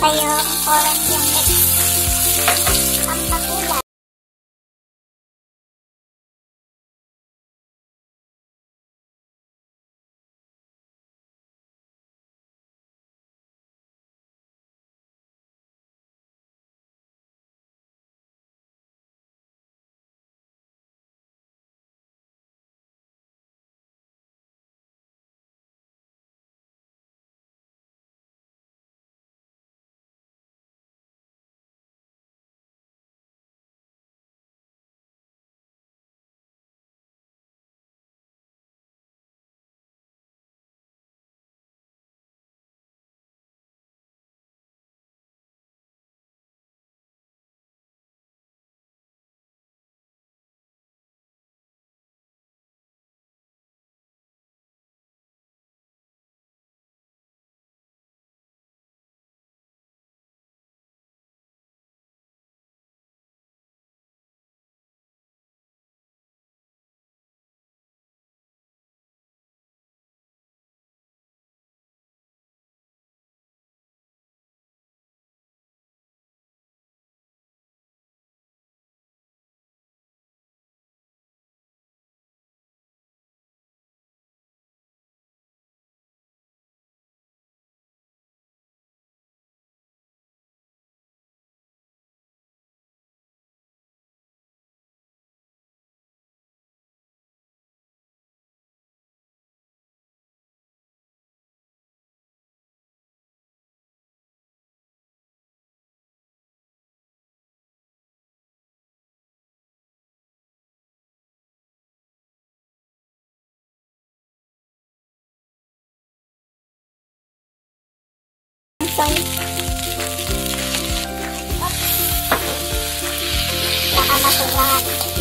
还有我的 or? さん。あ、あ、また